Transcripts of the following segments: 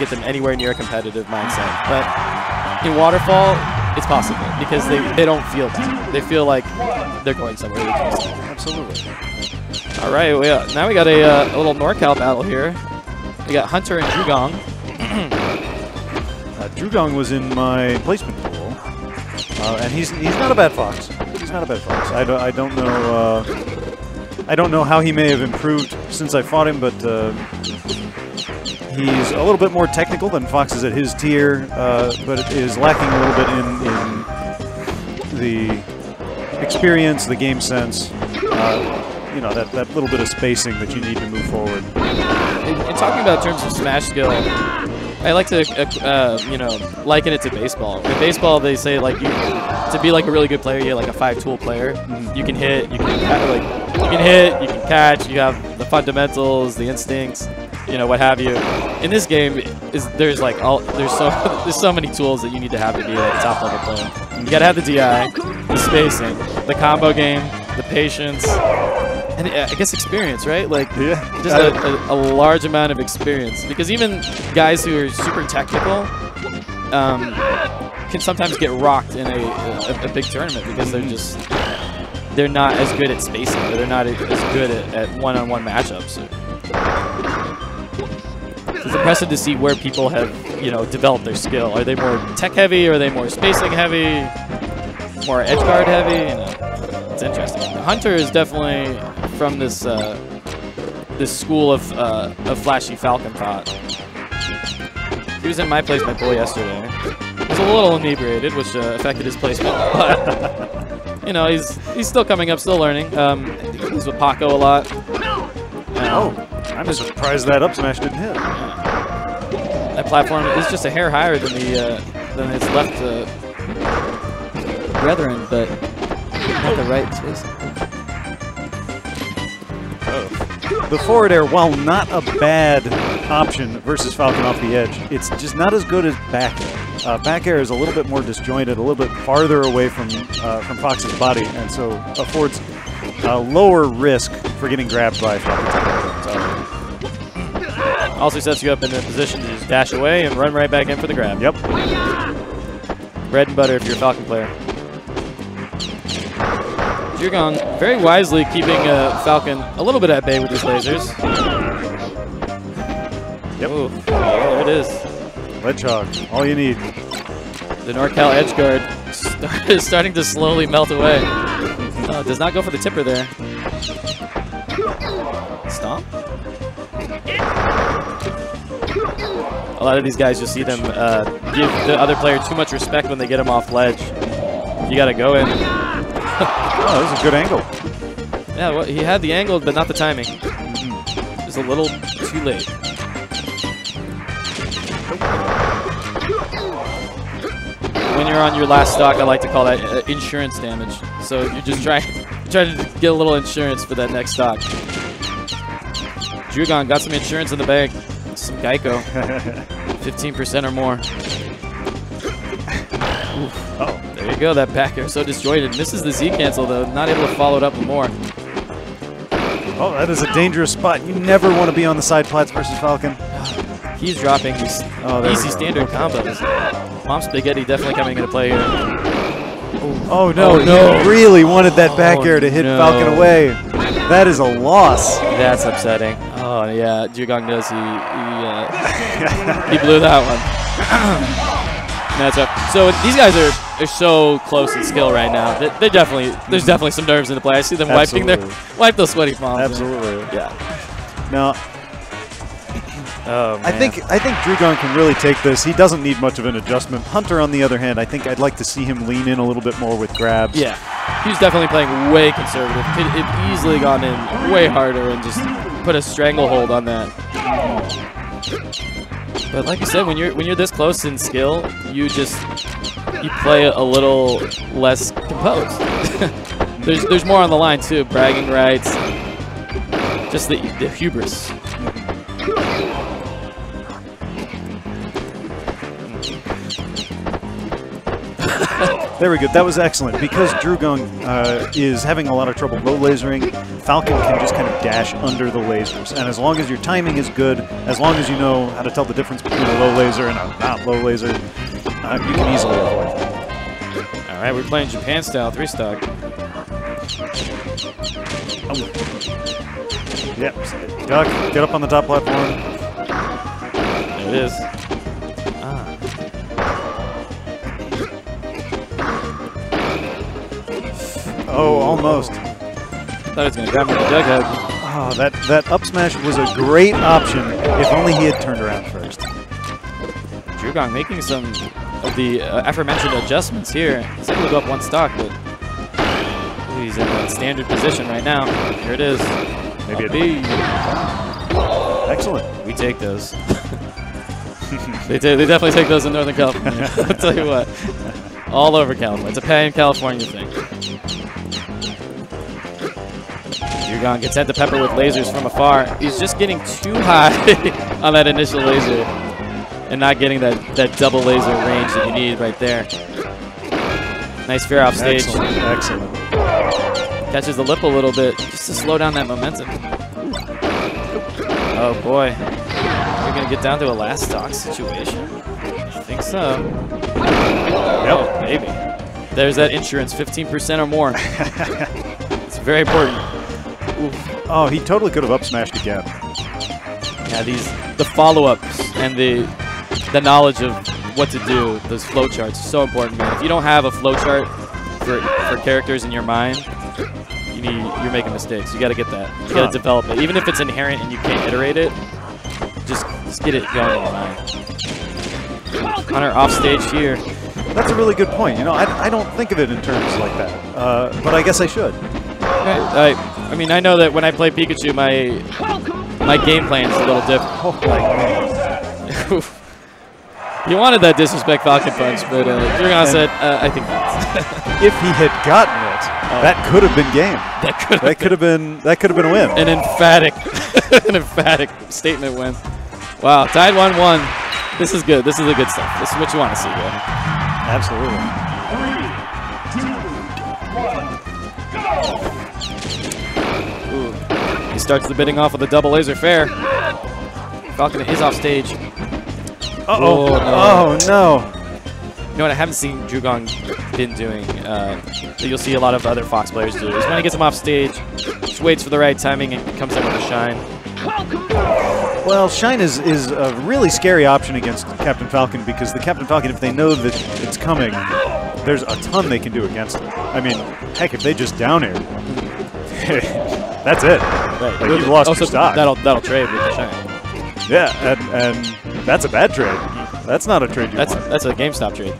get them anywhere near a competitive mindset. But in Waterfall, it's possible because they, they don't feel that. They feel like they're going somewhere. Absolutely. All right, we, uh, now we got a, uh, a little NorCal battle here. We got Hunter and Drewgong. Uh, Drewgong was in my placement pool, uh, and he's he's not a bad fox. He's not a bad fox. I don't I don't know uh, I don't know how he may have improved since I fought him, but uh, he's a little bit more technical than Fox is at his tier, uh, but is lacking a little bit in in the experience, the game sense. Uh, you know that that little bit of spacing that you need to move forward. In, in talking about terms of smash skill, I like to, uh, uh, you know, liken it to baseball. In baseball, they say like you to be like a really good player, you're like a five-tool player. You can hit, you can like you can hit, you can catch, you have the fundamentals, the instincts, you know, what have you. In this game, is there's like all there's so there's so many tools that you need to have to be like a top level player. You gotta have the DI, the spacing, the combo game, the patience, and uh, I guess experience, right? Like Yeah. just a, a, a large amount of experience because even guys who are super technical um, can sometimes get rocked in a, a, a big tournament because they're just they're not as good at spacing or they're not as good at, at one-on-one matchups. It's impressive to see where people have you know developed their skill. Are they more tech heavy? Are they more spacing heavy? More edge guard heavy? You know, it's interesting. Hunter is definitely from this uh, this school of uh, of flashy Falcon thought. He was in my placement pool yesterday. He was a little inebriated, which uh, affected his placement, but you know he's he's still coming up, still learning. Um, he's with Paco a lot. Oh, I'm just surprised that up smash didn't hit. That platform is just a hair higher than the uh, than its left uh, brethren, but not the right space. The forward air, while not a bad option versus Falcon off the edge, it's just not as good as back air. Uh, back air is a little bit more disjointed, a little bit farther away from uh, from Fox's body, and so affords a lower risk for getting grabbed by Falcon. So, Also sets you up in a position to just dash away and run right back in for the grab. yep. Bread and butter if you're a Falcon player. Drewgong very wisely keeping uh, Falcon a little bit at bay with his lasers. Yep. Ooh, there it is. Ledge hog, all you need. The NorCal edge guard start, is starting to slowly melt away. Uh, does not go for the tipper there. Stomp? A lot of these guys, you'll see them uh, give the other player too much respect when they get them off ledge. You gotta go in. Oh, that was a good angle. Yeah, well, he had the angle, but not the timing. It was a little too late. When you're on your last stock, I like to call that uh, insurance damage. So you're just trying, try to get a little insurance for that next stock. Drewgong got some insurance in the bank. Some Geico. 15% or more. Oh, There you go, that back air so disjointed. Misses the Z cancel though, not able to follow it up with more. oh, that is a dangerous spot. You never want to be on the side plats versus Falcon. He's dropping these Oh, easy standard combos. Mom Spaghetti definitely coming into play here. Oh, oh no, Oh, no. really wanted that back Oh, air to hit no. Falcon away. That is a loss. That's upsetting. Oh yeah, Drewgong knows he he, uh, he blew that one. That's up. So these guys are are so close in skill right now. They, they definitely there's definitely some nerves in the play. I see them wiping their wipe those sweaty palms. Absolutely. Yeah. Now, Oh man. I think I think Drewgong can really take this. He doesn't need much of an adjustment. Hunter, on the other hand, I think I'd like to see him lean in a little bit more with grabs. Yeah, he's definitely playing way conservative. Could have easily gone in way harder and just put a stranglehold on that. But like I said, when you're when you're this close in skill, you just you play a little less composed. there's there's more on the line too, bragging rights, just the the hubris. There we go. That was excellent because Drewgong uh, is having a lot of trouble low lasering. Falcon can just kind of dash under the lasers, and as long as your timing is good, as long as you know how to tell the difference between a low laser and a not low laser, uh, you can easily avoid. it. All right, we're playing Japan style three stock. Yep. Duck, get up on the top platform. There it is. Oh, almost. Thought he was gonna grab me with the Doug hug. Oh, that that up smash was a great option if only he had turned around first. Drewgong making some of the uh, aforementioned adjustments here. He's able to go up one stock, but he's in a standard position right now. Here it is. Maybe a B. Excellent. We take those. they, they definitely take those in Northern California. I'll tell you what. All over California. It's a pan California thing. Drewgong gets sent to Pepper with lasers from afar. He's just getting too high on that initial laser and not getting that, that double laser range that you need right there. Nice fair off stage. Excellent. Excellent. Catches the lip a little bit just to slow down that momentum. Oh boy. We're going to get down to a last stock situation? I think so. Oh, maybe. There's that insurance, 15% or more. it's very important. Oh, he totally could have up smashed again. Yeah, these the follow-ups and the the knowledge of what to do, those flowcharts, are so important, man. If you don't have a flowchart for for characters in your mind, you need you're making mistakes. You got to get that. You got to develop it, even if it's inherent and you can't iterate it. Just just get it going in your mind. Hunter off stage here. That's a really good point. You know, I, I don't think of it in terms like that, uh, but I guess I should. I, I mean, I know that when I play Pikachu, my my game plan is a little different. Oh, man. You wanted that disrespect Falcon Punch, but uh, Dragon said, uh, I think not. If he had gotten it, that could have been game. that could That could have been that could have been a win. an emphatic, an emphatic statement win. Wow, tied 1-1. This is good. This is the good stuff. This is what you want to see, bro. Absolutely. Starts the bidding off with a double laser fair. Falcon is off stage. Uh-oh. Oh, Oh, no. You know what I haven't seen Drewgong been doing uh, that you'll see a lot of other Fox players do is when he gets him off stage, just waits for the right timing and comes in with a shine. Well, Shine is, is a really scary option against Captain Falcon because the Captain Falcon, if they know that it's coming, there's a ton they can do against it. I mean, heck, if they just down air, that's it. Like, you've lost also, your stock. That'll, that'll trade with the shine. Yeah, and, and that's a bad trade. That's not a trade you That's, want. that's a GameStop trade.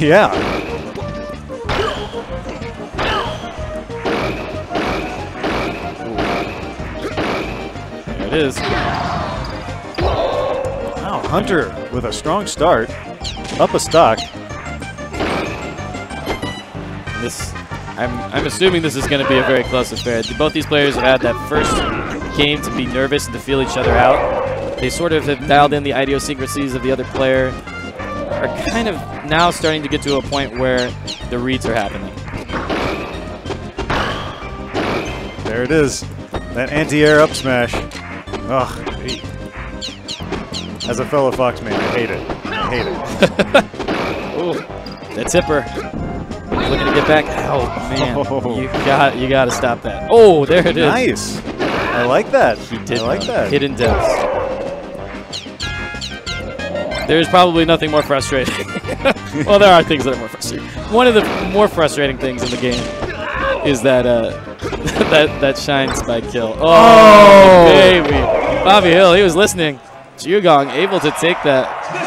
yeah. There it is. Wow, Hunter with a strong start, up a stock. This, I'm, I'm assuming this is going to be a very close affair. Both these players have had that first game to be nervous and to feel each other out. They sort of have dialed in the idiosyncrasies of the other player. Are kind of now starting to get to a point where the reads are happening. There it is. That anti-air up smash. Ugh. As a fellow Fox man, I hate it. I hate it. Ooh, that tipper. He's looking to get back. Oh man, Oh. you got you got to stop that. Oh, there it is. Nice. I like that. He did I like know. that. Hidden depths. There's probably nothing more frustrating. well, there are things that are more frustrating. One of the more frustrating things in the game is that uh, that that shine spike kill. Oh, Oh. baby, Bobby Hill, he was listening. Drewgong able to take that.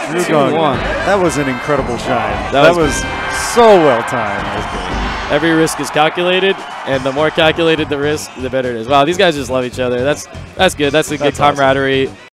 Drewgong, 2-1. That was an incredible shine. That That, was was, so well timed. Every risk is calculated, and the more calculated the risk, the better it is. Wow, these guys just love each other. That's that's good. That's a good That's awesome. camaraderie.